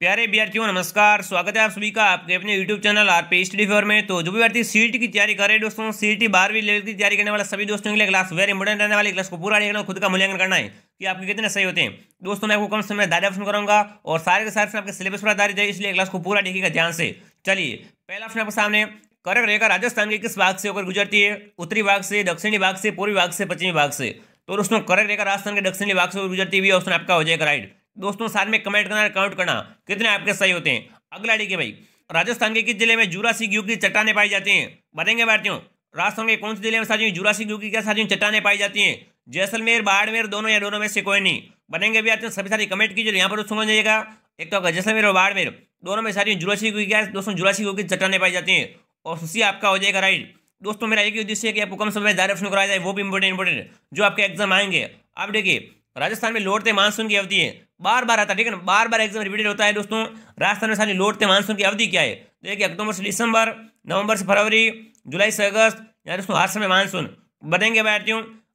प्यारे विद्यार्थियों, नमस्कार। स्वागत है आप सभी का आपके अपने YouTube channel R P study favour में। तो जो भी विद्यार्थी सीट की तैयारी कर रहे हैं दोस्तों, सीटी बारहवीं लेवल की तैयारी करने वाला सभी दोस्तों के लिए क्लास वेरी इंपोर्टेंट रहने वाली क्लास को पूरा देखना खुद का मूल्यांकन करना है कि आपके कितने सही होते हैं। दोस्तों, मैं आपको कम समय दादा ऑप्शन करूँगा और सारे के सारे आपके सिलेबस पर आधारित है, इसलिए क्लास को पूरा देखिएगा ध्यान से। चलिए, पहला ऑप्शन आपके सामने। करेक्ट रेखा राजस्थान के किस भाग से होकर गुजरती है? उत्तरी भाग से, दक्षिणी भाग से, पूर्वी भाग से, पश्चिमी भाग से। तो दोस्तों करेक्ट रेखा राजस्थान के दक्षिणी भाग से गुजरती हुई ऑप्शन आपका हो जाएगा राइट दोस्तों, साथ में कमेंट करना काउंट करना। कितने आपके सही होते हैं? अगला देखिए भाई, राजस्थान के किस ज़िले में जुरासी युग की चट्टाने पाई जाती हैं? बताएँगे भारतीयों, राजस्थान के कौन से ज़िले में साथियों जुरासी युग की क्या साथियों, चट्टाने पाई जाती हैं? जैसलमेर, बाड़मेर, दोनों या दोनों में से कोई नहीं। बनेंगे भी आते हैं, सभी सारी कमेंट कीजिए, यहाँ पर समझ जाइएगा। एक तो जैसलमेर और बाड़मेर, दोनों में सारी जुरासी की क्या, दोस्तों जुरासी की चट्टाने पाई जाती हैं। और सी आपका हो जाएगा राइट दोस्तों, मेरा एक उद्देश्य है कि आपको कम समय डायरेक्शन कराया जाए, वो भी इंपॉर्टेंट इंपॉर्टेंट जो आपके एग्ज़ाम आएँगे, आप देखिए राजस्थान में लौटते मानसून की अवधि है। बार बार आता है। ठीक है ना? बार बार एग्ज़ाम रिपीटेड होता है दोस्तों। राजस्थान में सारी लौटते मानसून की अवधि क्या है? देखिए अक्टूबर से दिसंबर, नवंबर से फरवरी, जुलाई से अगस्त या दोस्तों हर समय मानसून। बताएँगे बैठती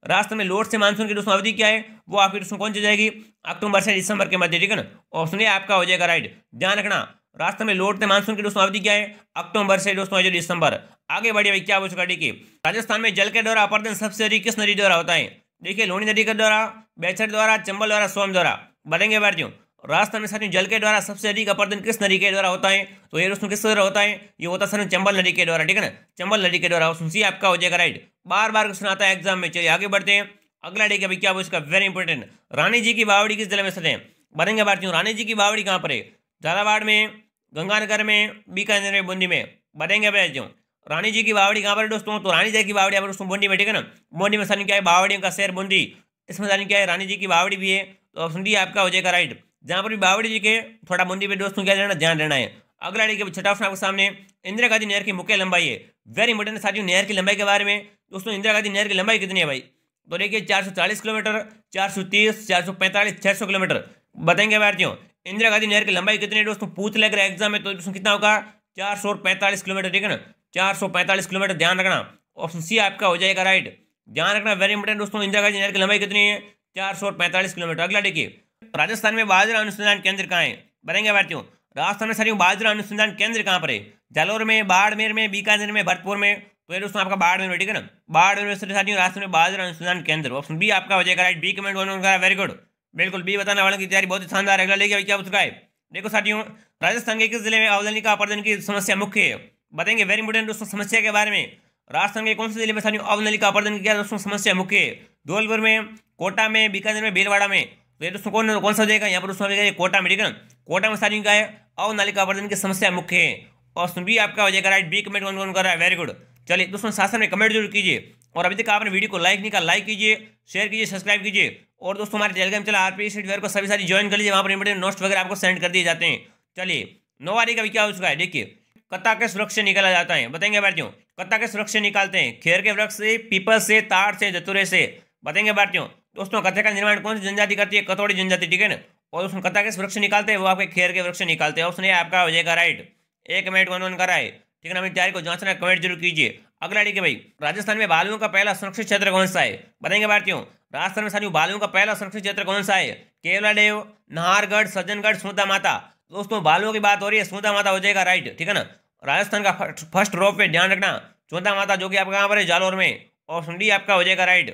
राजस्थान में लोड से मानसून की दोस्तों अवधि क्या है? वो आपकी दोस्तों कौन सी जाएगी? अक्टूबर से दिसंबर के मध्य। ठीक है ना? ऑप्शन ए आपका हो जाएगा राइट ध्यान रखना रास्ते में लौटते मानसून की दोस्तों अवधि क्या है? अक्टूबर से दोस्तों दिसंबर। आगे बढ़िए क्या पूछ देखिए राजस्थान में जल के द्वारा अपर्दन सबसे अधिक किस नदी द्वारा होता है? देखिए लोनी नदी के द्वारा बेचर द्वारा चंबल द्वारा सोम द्वारा बढ़ेंगे भारतीयों राजस्थान में साथियों, जल के द्वारा सबसे अधिक अपर्दन किस नदी के द्वारा होता है? तो ये दोस्तों किस द्वारा होता है? ये होता है चंबल नदी के द्वारा, ठीक है ना? चंबल नदी के द्वारा सी आपका हो जाएगा राइट। बार बार क्वेश्चन आता है एग्ज़ाम में, चलिए आगे बढ़ते हैं। अगला डे अभी क्या इसका वेरी इंपॉर्टेंट रानी जी की बावड़ी किस ज़िले में है? बढ़ेंगे भारतीयों रानी जी की बावड़ी कहाँ पर है? झालावाड़ में, गंगानगर में, बीकानेर में, बूंदी में। बढ़ेंगे भारतीयों रानी जी की बावड़ी कहाँ पर है दोस्तों? तो रानी जी की बावड़ी यहाँ पर दोस्तों बूंदी में, ठीक है ना? बूंदी में सानी क्या है? बावड़ियों का शहर बूंदी। इसमें सानी क्या है? रानी जी की बावड़ी भी है तो ऑप्शन डी आपका हो जाएगा राइट। जहाँ पर भी बावड़ी जी के थोड़ा बूंदी में दोस्तों क्या रहना, ध्यान रहना है। अगला के छठा ऑप्शन आपके सामने, इंदिरा गांधी नहर की मुख्य लंबाई है। वेरी इंपॉर्टेंट साथियों, नहर की लंबाई के बारे में। दोस्तों, इंदिरा गांधी नहर की लंबाई कितनी है भाई? तो देखिए, चार सौ चालीस किलोमीटर, चार सौ तीस, चार सौ पैंतालीस छः सौ किलोमीटर। बताएँगे भारतीयों, इंदिरा गांधी नहर की लंबाई कितनी है दोस्तों? पूछ लग रहा है एग्ज़ाम में तो दोस्तों कितना होगा? चार सौ पैंतालीस किलोमीटर, ठीक है ना? चार सौ पैंतालीस किलोमीटर, ध्यान रखना। ऑप्शन सी आपका हो जाएगा राइट। ध्यान रखना वेरी इंपॉर्टेंट दोस्तों, इंदिरा गांधी नहर की लंबाई कितनी है? चार सौ पैंतालीस किलोमीटर। अगला देखिए, राजस्थान में बाजरा अनुसंधान केंद्र कहाँ है? बनेंगे भारतीयों। राजस्थान में सारी बाजरा अनुसंधान केंद्र कहाँ पर है? जालोर में, बाड़मेर में, बीकानेर में, भरतपुर में। तो ये दोस्तों आपका बाढ़ में, ठीक है ना? बाढ़ यूनिवर्सिटी साथियों, राजस्थान में बाजरा अनुसंधान केंद्र। ऑप्शन बी आपका हो जाएगा right. B comment very good बिल्कुल, बी बताने वालों की तैयारी बहुत ही शानदार है। अगला लेके क्या रहा है? देखो साथियों, राजस्थान के किस ज़िले में अवधनी का अपर्दन की समस्या मुख्य है? बताएँगे वेरी इंपोर्टेंट दोस्तों समस्या के बारे में। राजस्थान के कौन से ज़िले में साथियों अवनली का अपर्दन की क्या दोस्तों समस्या मुख्य? धौलपुर में, कोटा में, बीकानेर में, भीलवाड़ा में। तो ये दोस्तों कौन कौन सा जाएगा यहाँ पर दोस्तों कोटा में ठीक है कोटा में साथियों क्या है? अवनाली का अपर्दन की समस्या मुख्य है। और बी आपका हो जाएगा राइट बी कमेंट कौन कौन कर रहा है? वेरी गुड चलिए दोस्तों शासन में कमेंट ज़रूर कीजिए। और अभी तक आपने वीडियो को लाइक नहीं किया लाइक कीजिए शेयर कीजिए सब्सक्राइब कीजिए। और दोस्तों हमारे टेलीग्राम चला आरपी सीट को सभी सारी ज्वाइन कर लीजिए। वहाँ पर इंपोर्टेंट नोट्स वगैरह आपको सेंड कर दिए जाते हैं। चलिए नौवारी का भी क्या हो चुका है? देखिए कत्ता के सुरक्षा निकाला जाता है। बताएँगे भारतीयों, कत्ता के सुरक्षा निकालते हैं। खेर के वृक्ष से, पीपल से तार से, जतुरे से। बताएँगे भारतीयों, दोस्तों कत्ते का निर्माण कौन सी जनजाति करती है? कतौड़ी जनजाति, ठीक है ना? और उसमें कत्ता के सुरक्षा निकालते हैं, वो आपके खेर के वृक्ष निकालते हैं। ऑप्शन आपका हो जाएगा राइट। एक मिनट वन वन करा है। ठीक है ना, अपनी तैयारी को जांचना, कमेंट ज़रूर कीजिए। अगला ठीक है भाई, राजस्थान में बालुओं का पहला सुरक्षित क्षेत्र कौन सा है? बताएँगे भारतीयों, राजस्थान में सारी बालुओं का पहला सुरक्षित क्षेत्र कौन सा है? केवला देव नाहरगढ़, सज्जनगढ़ सुधा माता। दोस्तों, बालुओं की बात हो रही है सुधा माता हो जाएगा राइट। ठीक है ना? राजस्थान का फ़र्स्ट रोप पे ध्यान रखना। चौथा माता जो कि आपका कहाँ पर है? जालोर में। ऑप्शन डी आपका हो जाएगा राइट।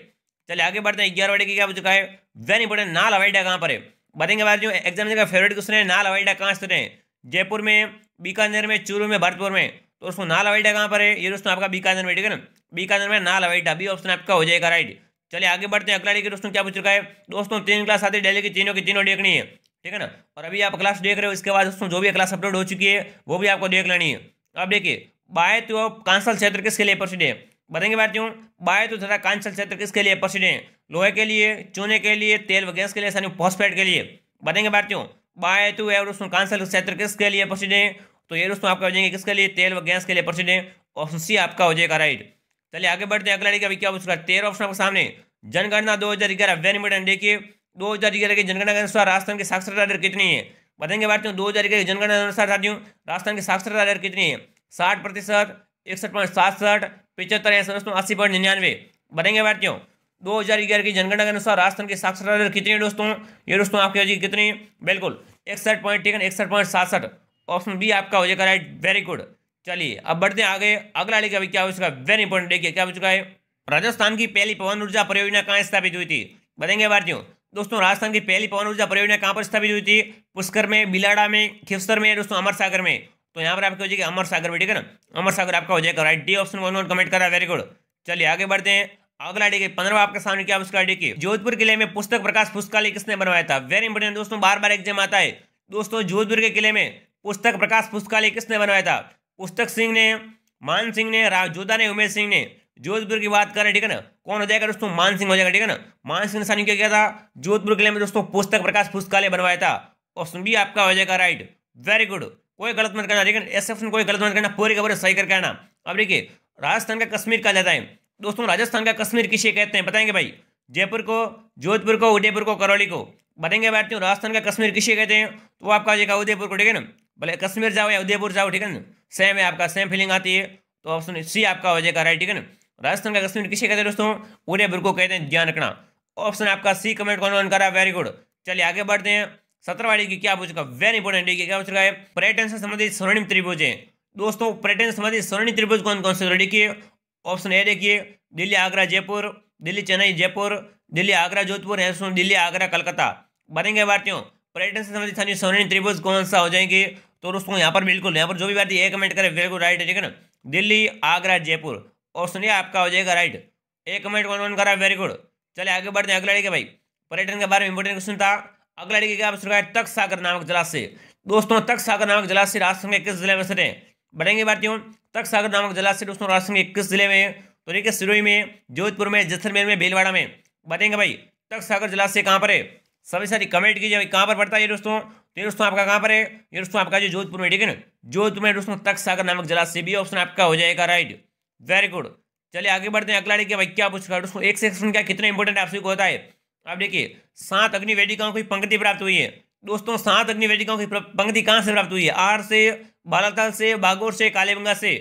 चलिए आगे बढ़ते हैं। ग्यारह की क्या हो चुका है? वेरी इंपॉर्टेंट नाल हवाईडा कहाँ पर है? बताएँगे बात जो एग्ज़ाम का फेवरेट क्वेश्चन है? नाल हवाईडा कहाँ स्थित है? जयपुर में, बीकानेर में, चूरू में, भरतपुर में। तो उसको नाल हवाईडा कहाँ पर है? ये दोस्तों आपका बीकानेर में, ठीक है ना? बीकानेर में नाल हवाईडा भी ऑप्शन आपका हो जाएगा राइट। चलिए आगे बढ़ते हैं। अगला के दोस्तों क्या पूछ चुका है? दोस्तों, तीन क्लास आती है, डेली की तीनों की तीनों देखनी है, ठीक है ना? और अभी आप क्लास देख रहे हो, इसके बाद दोस्तों जो भी क्लास अपलोड हो चुकी है, वो भी आपको देख लेनी है। अब देखिए बाय तो कांसल क्षेत्र किसके लिए प्रसिद्ध है? बताएँगे भारतीयों बाय तो तथा कांसल क्षेत्र किसके लिए प्रसिद्ध है? लोहे के लिए, चूने के लिए, तेल व गैस के लिए सानी फॉस्फेट के लिए। बताएँगे भारतीयों बाय तो है दोस्तों कांसल क्षेत्र किसके लिए प्रसिद्ध है? तो ये दोस्तों आपका हो जाएँगे किसके लिए? तेल व गैस के लिए प्रसिद्ध है ऑप्शन सी आपका हो जाएगा राइट। चलिए आगे बढ़ते हैं, अगला अभी क्या पूछ रहा है? तेरह ऑप्शन आपके सामने। जनगणना दो हज़ार ग्यारह, वेरी इंपोर्टेंट, देखिए। दो हज़ार ग्यारह की जनगणना के अनुसार राजस्थान की साक्षरता दर कितनी है? बताएँगे भारतीयों, दो हज़ार की जनगणना अनुसार साथियों राजस्थान की साक्षरता दर कितनी है? साठ प्रतिशत, इकसठ पॉइंट सात साठ पिछहत्तर ऐसा दोस्तों अस्सी पॉइंट निन्यानवे। बढ़ेंगे भारतीयों, दो हज़ार ग्यारह की जनगणना के अनुसार राजस्थान की साक्षरता दर कितनी है दोस्तों? ये दोस्तों आपकी हो जाएगी कितनी बिल्कुल, इकसठ पॉइंट ठीक है, इकसठ पॉइंट सासठ ऑप्शन बी आपका हो जाएगा राइट, वेरी गुड। चलिए, अब बढ़ते हैं आगे। अगला लिखा क्या हो चुका वेरी इंपॉर्टेंट देखिए, क्या हो चुका है? राजस्थान की पहली पवन ऊर्जा परियोजना कहाँ स्थापित हुई थी? बताएँगे भारतीयों दोस्तों, राजस्थान की पहली पवन ऊर्जा परियोजना कहाँ पर स्थापित हुई थी? पुष्कर में बिलाड़ा में, खिवसर में, दोस्तों, अमर सागर में। तो यहाँ पर आपको हो जाएगा अमर सागर में, ठीक है ना? अमर सागर आपका हो जाएगा right D option one one comment करा वेरी गुड चलिए, आगे बढ़ते हैं। अगला देखिए पंद्रह आपके सामने क्या उसका देखिए जोधपुर किले में पुस्तक प्रकाश पुस्तकालय किसने बनवाया था? वेरी इंपोर्टेंट दोस्तों बार बार एग्ज़ाम आता है। दोस्तों, जोधपुर के किले में पुस्तक प्रकाश पुस्तकालय किसने बनवाया था? पुस्तक सिंह ने, मान सिंह ने जोधा ने, उमेश सिंह ने। जोधपुर की बात करें, ठीक है ना? कौन हो जाएगा दोस्तों? मान हो जाएगा, ठीक है ना? मान सिंह ने क्या किया था? जोधपुर किले में दोस्तों पुस्तक प्रकाश पुस्तकालय बनवाया था। ऑप्शन बी आपका हो जाएगा राइट वेरी गुड कोई गलत मत करना लेकिन एस एफ़ कोई गलत मत करना, पूरी खबर सही करके आना। अब देखिए, राजस्थान का कश्मीर कहा जाता है। दोस्तों, राजस्थान का कश्मीर किसे कहते हैं? बताएँगे भाई। जयपुर को, जोधपुर को, उदयपुर को, करौली को। बताएँगे हो, राजस्थान का कश्मीर किसे कहते हैं? तो आपका जाएगा उदयपुर को, ठीक है ना? भले कश्मीर जाओ या उदयपुर जाओ, ठीक है ना? सेम है आपका सेम फीलिंग आती है। तो ऑप्शन सी आपका हो जाएगा राइट ठीक है ना? राजस्थान का कश्मीर किसे कहते हैं दोस्तों? उदयपुर को कहते हैं ध्यान रखना। ऑप्शन आपका सी कमेंट कौन ऑन करा? वेरी गुड चलिए आगे बढ़ते हैं। सत्रहवाड़ी की क्या पूछ वेरी इंपॉर्टेंट है। क्या पूछ है पर्यटन से संबंधित स्वर्णिम त्रिभुज है। दोस्तों, पर्यटन संबंधित स्वर्णिम त्रिभुज कौन कौन से देखिए ऑप्शन ए देखिए। दिल्ली, आगरा, जयपुर। दिल्ली, चेन्नई, जयपुर। दिल्ली, आगरा, जोधपुर दिल्ली, आगरा, कलकत्ता। बनेंगे भारतीयों। पर्यटन से संबंधित स्थानीय स्वर्णिम त्रिभुज कौन सा हो जाएँगे? तो दोस्तों, यहाँ पर बिल्कुल, यहाँ पर जो भी है कमेंट करे। बिल्कुल राइट है ठीक है ना? दिल्ली, आगरा, जयपुर। ऑप्शन ये आपका हो जाएगा राइट। एक कमेंट कौन कौन करा वेरी गुड चले आगे बढ़ते हैं, अगला लड़के भाई। पर्यटन के बारे में इंपोर्टेंट क्वेश्चन था। अगला देखिए क्या है तक सागर नामक जलाशय दोस्तों तक सागर नामक जलाशय राजस्थान के किस ज़िले में स्थित है? बढ़ेंगे भारतीयों तक सागर नामक जलाशय दोस्तों राजस्थान के किस ज़िले में? तो देखिए, सिरोही में, जोधपुर में, जैसलमेर में, भीलवाड़ा में। बताएँगे भाई तक सागर जलाशय कहाँ पर है? सभी सारी कमेंट कीजिए भाई, कहाँ पर पड़ता है ये दोस्तों? तो ये दोस्तों आपका कहाँ पर है? ये दोस्तों आपका जो जोधपुर में, ठीक है ना? जोधपुर में दोस्तों तक सागर नामक जलाशय भी ऑप्शन आपका हो जाएगा राइट वेरी गुड चलिए आगे बढ़ते हैं, अगला देखिए भाई, क्या पूछ दोस्तों एक सेक्शन क्या कितना इंपॉर्टेंट आपसे को होता है अब देखिए, सात अग्नि वेदिकाओं की पंक्ति प्राप्त हुई है। दोस्तों, सात अग्नि वेदिकाओं की पंक्ति कहाँ से प्राप्त हुई है? आर से बालाताल से, बागोर से, कालेबंगा से।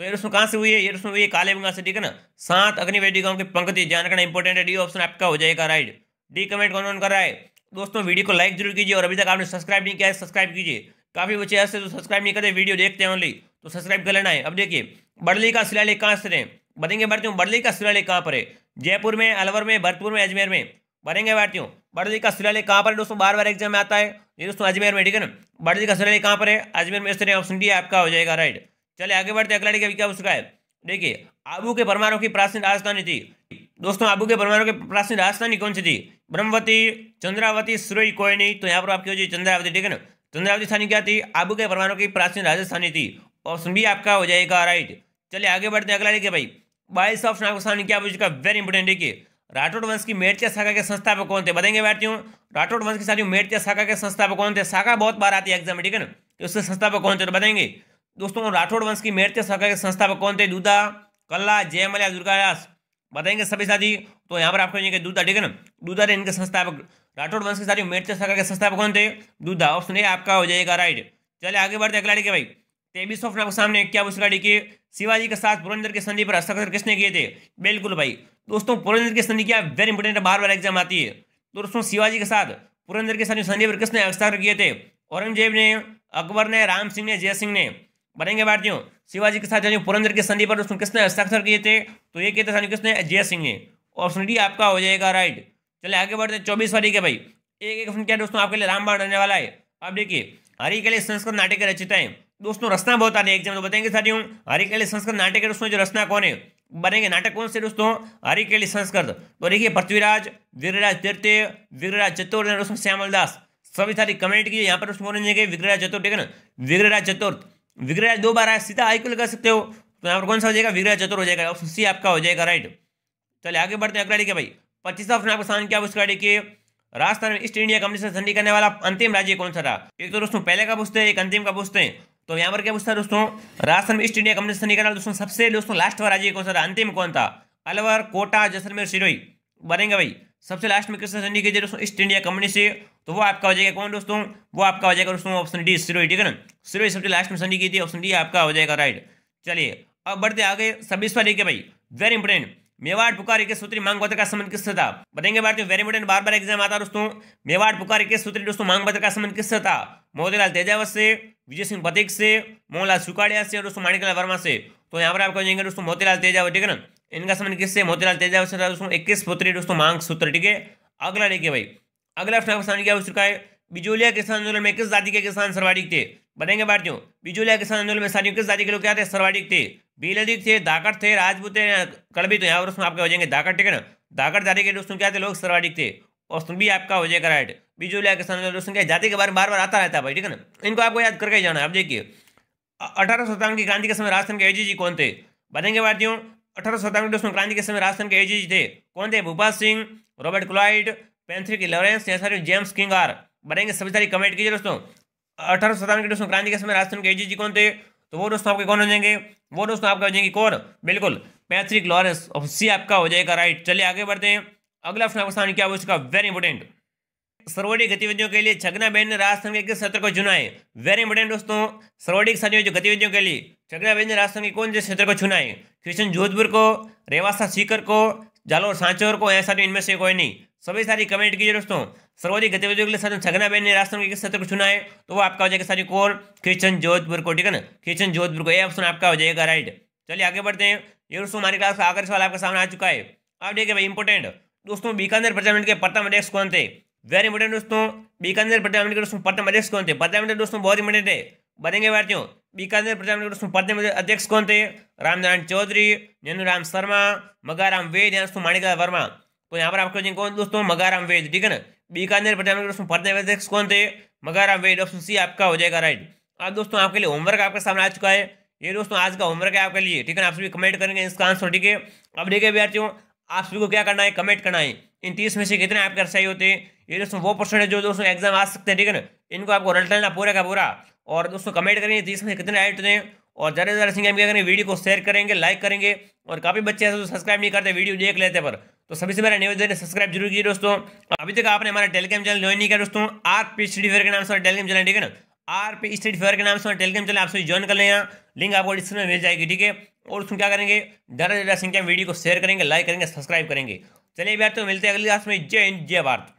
तो ये दोस्तों कहाँ से हुई है? ये दोस्तों हुई है कालेबंगा से, ठीक है ना? सात अग्नि वेदिकाओं की पंक्ति ध्यान रखना इंपॉर्टेंट है। डी ऑप्शन आपका हो जाएगा राइट डी कमेंट कौन कौन कर रहा है? दोस्तों वीडियो को लाइक ज़रूर कीजिए और अभी तक आपने सब्सक्राइब नहीं किया है सब्सक्राइब कीजिए। काफ़ी बच्चे ऐसे जो सब्सक्राइब नहीं करते वीडियो देखते हैं ओनली तो सब्सक्राइब कर लेना है। अब देखिए, बड़ली का शिलालेख कहाँ से है? बढ़ती हूँ बड़ली का शिलालेख कहाँ पर है? जयपुर में, अलवर में, भरतपुर में, अजमेर में। बढ़ेंगे बैठती हूँ बड़दी का शिलालेख कहाँ पर है? दोस्तों, बार बार एग्ज़ाम में आता है। ये दोस्तों, अजमेर में, ठीक है ना? बड़दी का शिलालेख कहाँ पर है? अजमेर में इस तरह ऑप्शन डी आपका हो जाएगा राइट चले आगे बढ़ते अगला का क्या उसका है? देखिए, आबू के परमाणु की प्राचीन राजधानी थी। दोस्तों, आबू के परमाणु की प्राचीन राजधानी कौन सी थी? ब्रह्मवती, चंद्रावती, सुरई कोई नहीं तो यहाँ पर आपकी हो जाए चंद्रावती, ठीक है ना? चंद्रावती स्थानी क्या थी? आबू के परमाणु की प्राचीन राजस्थानी थी। ऑप्शन बी आपका हो जाएगा राइट चलिए आगे बढ़ते हैं, अगला देखिए भाई। बाईस ऑप्शन आपको क्या पूछेगा वेरी इंपोर्टेंट देखिए। राठौड़ वंश की मेड़चिया शाखा के संस्थापक कौन थे? बताएँगे भारतीयों। राठौड़ वंश की सारी मेड़चिया शाखा के संस्थापक कौन थे? शाखा बहुत बार आती है एग्ज़ाम में, ठीक है ना? तो उसके संस्थापक कौन थे? तो बताएँगे दोस्तों राठौड़ वंश की मेड़चिया शाखा के संस्थापक कौन थे? दूधा, कल्ला जयमल या दुर्गादास बताएँगे सभी साथी। तो यहाँ पर आपको दूधा, ठीक है ना? दूधा इनके संस्थापक। राठौड़ वंश की सारी मेड़चिया शाखा के संस्थापक कौन थे? दूधा। ऑप्शन ए आपका हो जाएगा राइट चले आगे बढ़ते अगला के भाई। ऑप्शन आपके सामने क्या पूछ गाड़ी शिवाजी के साथ पुरंदर के संधि पर हस्ताक्षर किसने किए थे? बिल्कुल भाई। दोस्तों, पुरंदर की संधि क्या वेरी इंपोर्टेंट बार बार एग्ज़ाम आती है। दोस्तों, शिवाजी के साथ पुरंदर के संधि पर किसने हस्ताक्षर किए थे? औरंगज़ेब ने, अकबर ने, राम सिंह ने जय सिंह ने। बनेंगे भारतीयों। शिवाजी के साथ पुरंदर के संधि पर दोस्तों किसने हस्ताक्षर किए थे? तो ये कहते थे किसने? जय सिंह ने। ऑप्शन डी आपका हो जाएगा राइट चले आगे बढ़ते चौबीस वाली के भाई। एक एक ऑप्शन क्या दोस्तों, आपके लिए रामबाण रहने वाला है? अब देखिए, हरी के लिए संस्कृत नाटक के रचित दोस्तों, रचना बहुत आने एग्ज़ाम तो बताएँगे साथियों, हरी के लिए संस्कृत नाट्य के दोस्तों, जो रचना कौन है? बनेंगे नाटक कौन से दोस्तों? हरी के लिए संस्कृत। तो देखिए, पृथ्वीराज, वीरराज तृतीय वीरराज चतुर्थ दोस्तों, श्यामल दास। सभी सारी कमेंट कीजिए, यहाँ पर दोस्तों बोलेंगे विग्रराज चतुर्थ, ठीक है ना? विग्रराज चतुर्थ। विग्रराज दो बार आया, सीधा आई को लगा सकते हो। तो यहाँ पर कौन सा हो जाएगा? विग्रराज चतुर्थ हो जाएगा ऑप्शन सी आपका हो जाएगा राइट चलिए, आगे बढ़ते हैं, अगला भाई। पच्चीस ऑप्शन आपका स्थान क्या उसका देखिए। राजस्थान में ईस्ट इंडिया कंपनी से संधि करने वाला अंतिम राज्य कौन सा था एक तो दोस्तों, पहले का पूछते हैं, एक अंतिम का पूछते हैं। तो यहाँ पर क्या पूछता है दोस्तों? राजस्थान ईस्ट इंडिया कंपनी से निकला दोस्तों, सबसे दोस्तों लास्ट वाला राज्य कौन सा था? अंतिम कौन था? अलवर, कोटा, जैसलमेर, सिरोही। बनेंगे भाई। सबसे लास्ट में किसने संधि की दोस्तों, ईस्ट इंडिया कंपनी से तो वो आपका हो जाएगा कौन दोस्तों? वो आपका हो जाएगा दोस्तों ऑप्शन डी सिरोही, ठीक है ना? सिरोही सबसे लास्ट में संधि की थी ऑप्शन डी आपका हो जाएगा राइट चलिए, अब बढ़ते आगे, छब्बीस वाले के भाई। वेरी इंपोर्टेंट मेवाड़ पुकार के सूत्री मांग पत्र का संबंध किससे था? बताएँगे बात वेरी इंपोर्टेंट बार बार एग्ज़ाम आता दोस्तों। मेवाड़ पुकार के सूत्री दोस्तों मांग पत्र का संबंध किससे था? मोतीलाल तेजावत से, विजय सिंह बतिक से, मोहनलाल सुकाड़िया से दोस्तों माणिकलाल वर्मा से। तो यहाँ पर आपको जाएँगे दोस्तों मोतीलाल तेजावत ठीक है ना? इनका संबंध किससे? मोतीलाल तेजावत से था दोस्तों, इक्कीस पुत्री दोस्तों मांग सूत्र, ठीक है? अगला देखिए भाई, अगला प्रश्न क्या हो चुका है? बिजोलिया किसान आंदोलन में किस जाति के किसान सर्वाधिक थे? बताएँगे भारतीयों। बिजोलिया किसान आंदोलन में साथियों, किस जाति के लोग क्या थे? सर्वाधिक थे। बीलदिक थे दाकट थे, राजपूत थे कड़बी तो यहाँ पर उसमें आपके हो जाएँगे दाकट ठीक है ना? दाकट जाति के दोस्तों क्या थे? लोग सर्वाधिक थे। और उसमें भी आपका हो जाएगा राइट। बिजोलिया किसान आंदोलन क्या, जाति के बारे में बार बार आता रहता है भाई, ठीक है ना? इनको आपको याद करके जाना है अब देखिए। अठारह सत्तावन की क्रांति के समय राजस्थान के एजी जी कौन थे? बनेंगे भारतीयों। अठारह सत्तावन दोस्तों क्रांति के समय राजस्थान के एजी जी थे। कौन थे? Bhupal Singh, Robert Clive Pethick Lawrence या सारे जेम्स किंग आर बनेंगे सभी सारी कमेंट कीजिए दोस्तों। अठारह सत्तावन के दोस्तों क्रांति के समय राजस्थान के एजी जी कौन थे? तो वो दोस्तों आपके कौन हो जाएँगे? वो दोस्तों आपका हो जाएँगे कौन बिल्कुल पैथ्रिक लॉरेंस ऑफ़ सी आपका हो जाएगा राइट चलिए आगे बढ़ते हैं। अगला प्रश्न स्थान क्या हुआ? उसका वेरी इंपोर्टेंट सर्वाधिक गतिविधियों के लिए छगना बहन ने राजस्थान के किस क्षेत्र को चुना है वेरी इंपोर्टेंट दोस्तों। सर्वाधिक सारी जो गतिविधियों के लिए छगना बहन ने राजस्थान के कौन से क्षेत्र को चुना है कृष्ण जोधपुर को, रेवासा सीकर को, जालोर सांचोर को, ऐसा इनमें से कोई नहीं। सभी सारी कमेंट कीजिए दोस्तों। सर्वाधिक गतिविधियों के लिए साथ छगना बहन ने राजस्थान के किस क्षेत्र को चुना है? तो वो आपका हो जाएगा सारी कौन किचन जोधपुर को, ठीक है ना? किचन जोधपुर को। ये ऑप्शन आपका हो जाएगा राइट चलिए आगे बढ़ते हैं। ये दोस्तों हमारी क्लास का आखिरी सवाल आपके सामने आ चुका है। अब देखिए भाई इंपोर्टेंट दोस्तों, बीकानेर पार्लियामेंट के प्रथम अध्यक्ष कौन थे? वेरी इंपोर्टेंट दोस्तों। बीकानेर पार्लियामेंट के दोस्तों प्रथम अध्यक्ष कौन थे? पार्लियामेंट दोस्तों बहुत इंपोर्टेंट है। बनेंगे भारतीयों। बीकानेर के दोस्तों प्रथम अध्यक्ष कौन थे? रामनारायण चौधरी, नेनुराम शर्मा, मगाराम वेद दोस्तों माणिकलाल वर्मा। तो यहाँ पर आपको कौन दोस्तों? मगाराम वेद, ठीक है ना? बीकानेर अध्यक्ष कौन थे? मगाराम वेद ऑप्शन सी आपका हो जाएगा राइट अब दोस्तों, आपके लिए होमवर्क आपके सामने आ चुका है। ये दोस्तों, आज का होमवर्क है आपके लिए, ठीक है आप सभी कमेंट करेंगे इसका आंसर ठीक है? अब देखिए विद्यार्थियों, आप सभी को क्या करना है? कमेंट करना है। इन तीस में से कितने आपके सही होते हैं? ये दोस्तों, वो परसेंट है जो दोस्तों एग्ज़ाम आ सकते हैं, ठीक है ना? इनको आपको रल्ट लेना पूरा का पूरा। और दोस्तों कमेंट करेंगे, तीस में से कितने राइट होते हैं? और ज़्यादा से ज़्यादा संख्या में क्या करेंगे वीडियो को शेयर करेंगे लाइक करेंगे, और काफ़ी बच्चे ऐसे सब्सक्राइब नहीं करते, वीडियो देख लेते पर। तो सभी से मेरा निवेदन है सब्सक्राइब ज़रूर कीजिए दोस्तों। अभी तक आपने हमारा टेलीग्राम चैनल ज्वाइन नहीं किया दोस्तों आर पी स्टडी फेयर के नाम से टेलीग्राम चैनल ठीक है ना? आर पी स्टडी फेयर के नाम से टेलीग्राम चैनल आप सभी ज्वाइन कर लें लिंक आपको डिस्क्रिप्शन में मिल जाएगी, ठीक है? और उसमें क्या करेंगे? ज़्यादा से ज़्यादा संख्या वीडियो को शेयर करेंगे लाइक करेंगे सब्सक्राइब करेंगे। चलिए यार तो मिलते हैं अगली क्लास में। जय हिंद, जय भारत।